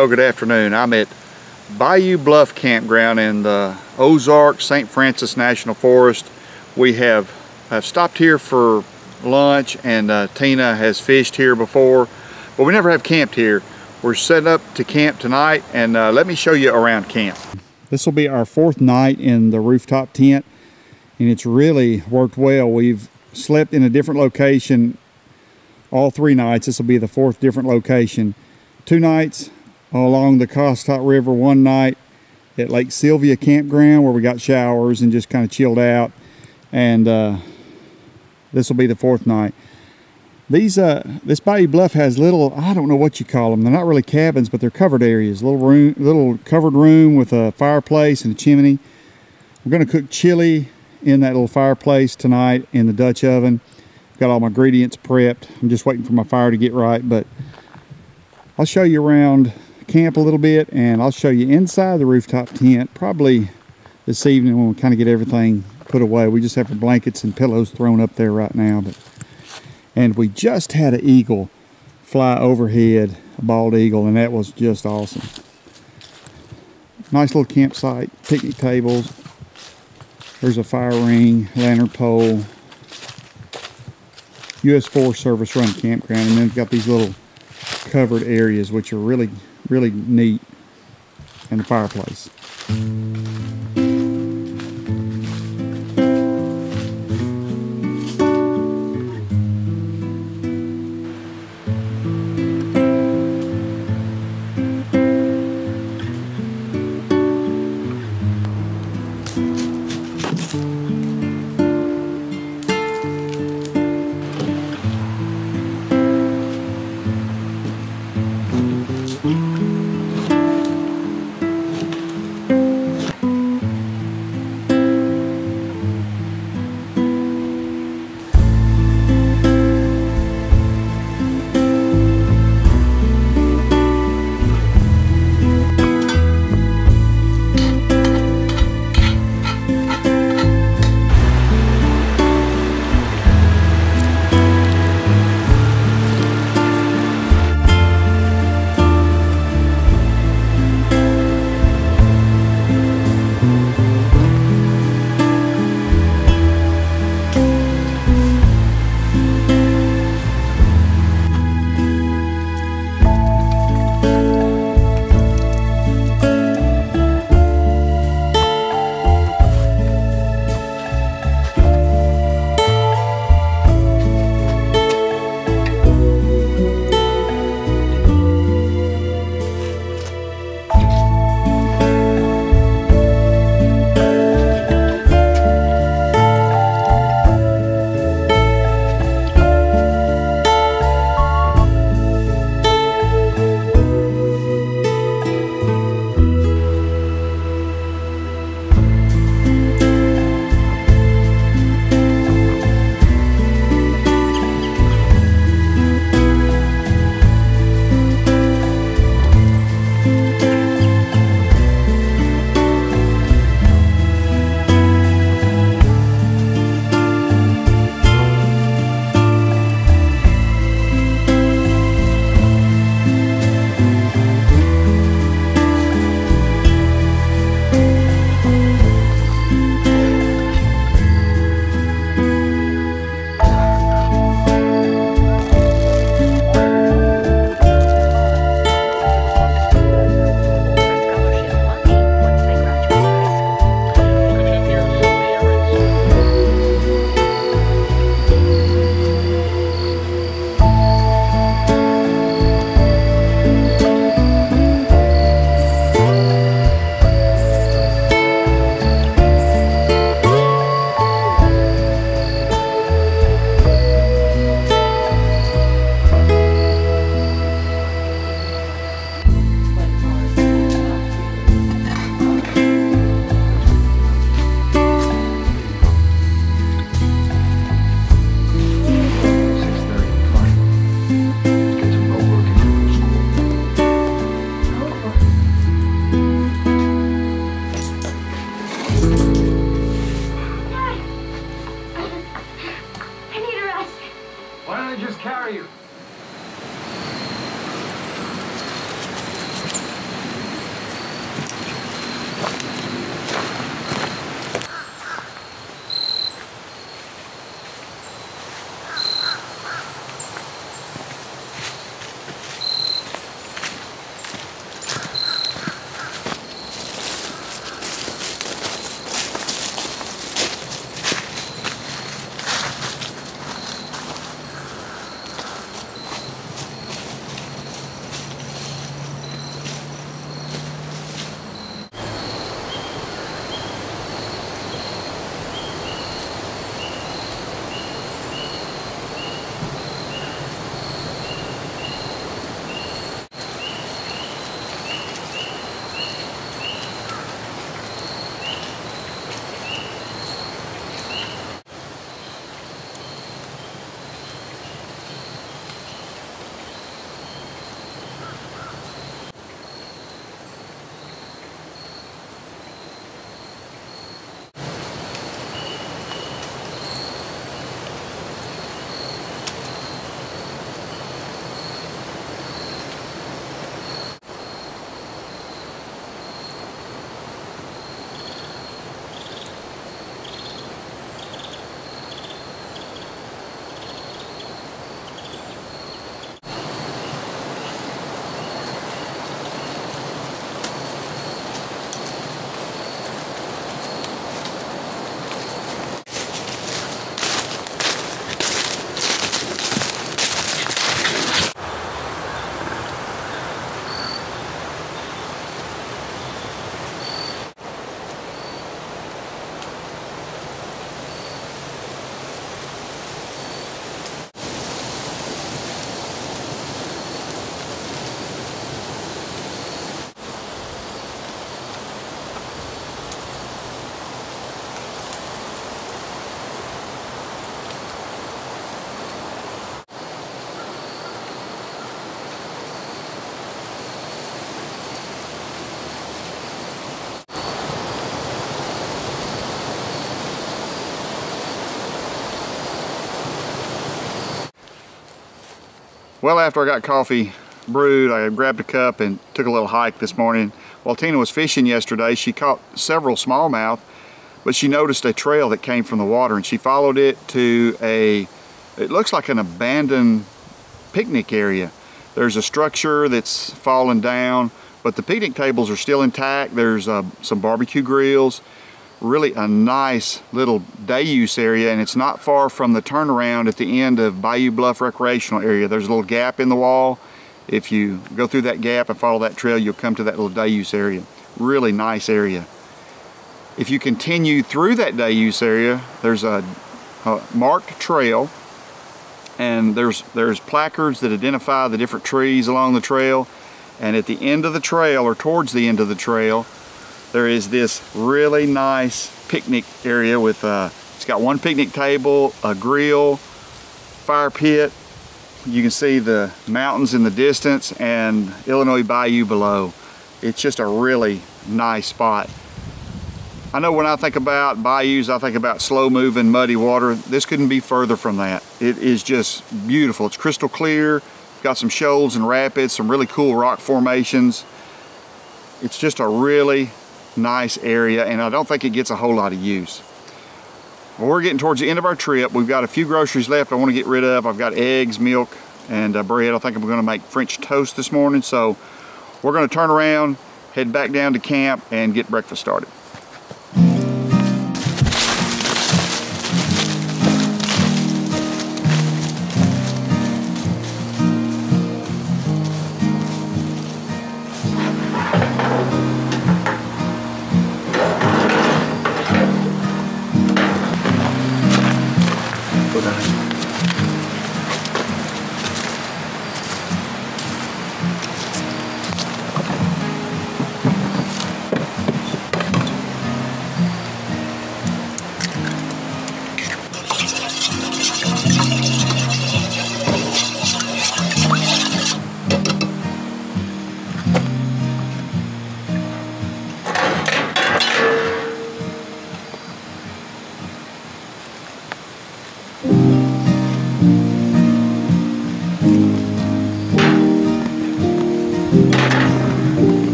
Well, good afternoon. I'm at Bayou Bluff Campground in the Ozark St. Francis National Forest. We have, have stopped here for lunch and uh, Tina has fished here before, but we never have camped here. We're set up to camp tonight and uh, let me show you around camp. This will be our fourth night in the rooftop tent and it's really worked well. We've slept in a different location all three nights. This will be the fourth different location. Two nights along the Cossatot River one night at Lake Sylvia Campground where we got showers and just kind of chilled out. And uh, this will be the fourth night. These, uh, this Bayou Bluff has little, I don't know what you call them. They're not really cabins, but they're covered areas. Little room, little covered room with a fireplace and a chimney. We're gonna cook chili in that little fireplace tonight in the Dutch oven. Got all my ingredients prepped. I'm just waiting for my fire to get right, but I'll show you around camp a little bit and I'll show you inside the rooftop tent probably this evening when we kind of get everything put away. We just have our blankets and pillows thrown up there right now. But And we just had an eagle fly overhead, a bald eagle, and that was just awesome. Nice little campsite, picnic tables. There's a fire ring, lantern pole, US Forest Service run campground, and then we've got these little covered areas which are really really neat and the fireplace. Well, after I got coffee brewed, I grabbed a cup and took a little hike this morning. While Tina was fishing yesterday, she caught several smallmouth, but she noticed a trail that came from the water and she followed it to a, it looks like an abandoned picnic area. There's a structure that's fallen down, but the picnic tables are still intact. There's uh, some barbecue grills, really a nice little day use area and it's not far from the turnaround at the end of Bayou Bluff Recreational Area. There's a little gap in the wall. If you go through that gap and follow that trail, you'll come to that little day use area. Really nice area. If you continue through that day use area, there's a, a marked trail and there's there's placards that identify the different trees along the trail and at the end of the trail or towards the end of the trail there is this really nice picnic area with uh, it's got one picnic table a grill fire pit. You can see the mountains in the distance and Illinois Bayou below. It's just a really nice spot. I know when I think about bayous I think about slow moving muddy water. This couldn't be further from that. It is just beautiful. It's crystal clear got some shoals and rapids some really cool rock formations. It's just a really nice area and I don't think it gets a whole lot of use. Well, we're getting towards the end of our trip. We've got a few groceries left I want to get rid of. I've got eggs, milk, and uh, bread. I think I'm going to make French toast this morning. So we're going to turn around, head back down to camp, and get breakfast started.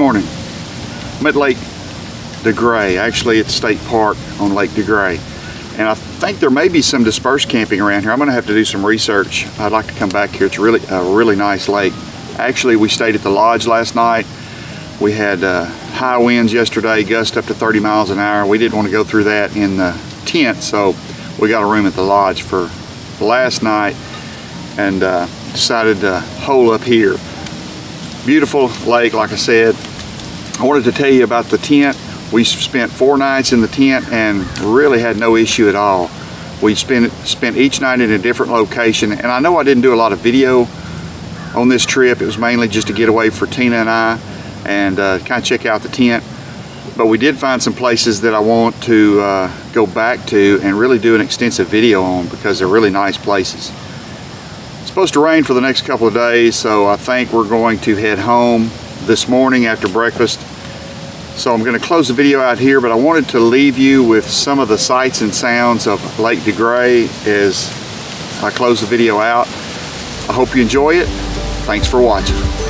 Morning. I'm at Lake DeGray. Actually, it's State Park on Lake DeGray. And I think there may be some dispersed camping around here. I'm gonna have to do some research. I'd like to come back here. It's really a really nice lake. Actually, we stayed at the lodge last night. We had uh, high winds yesterday, gust up to 30 miles an hour. We didn't want to go through that in the tent, so we got a room at the lodge for last night and uh, decided to hole up here beautiful lake, like I said. I wanted to tell you about the tent. We spent four nights in the tent and really had no issue at all. We spent, spent each night in a different location. And I know I didn't do a lot of video on this trip. It was mainly just to get away for Tina and I and uh, kind of check out the tent. But we did find some places that I want to uh, go back to and really do an extensive video on because they're really nice places. It's supposed to rain for the next couple of days, so I think we're going to head home this morning after breakfast So I'm going to close the video out here, but I wanted to leave you with some of the sights and sounds of Lake DeGray as I close the video out. I hope you enjoy it. Thanks for watching.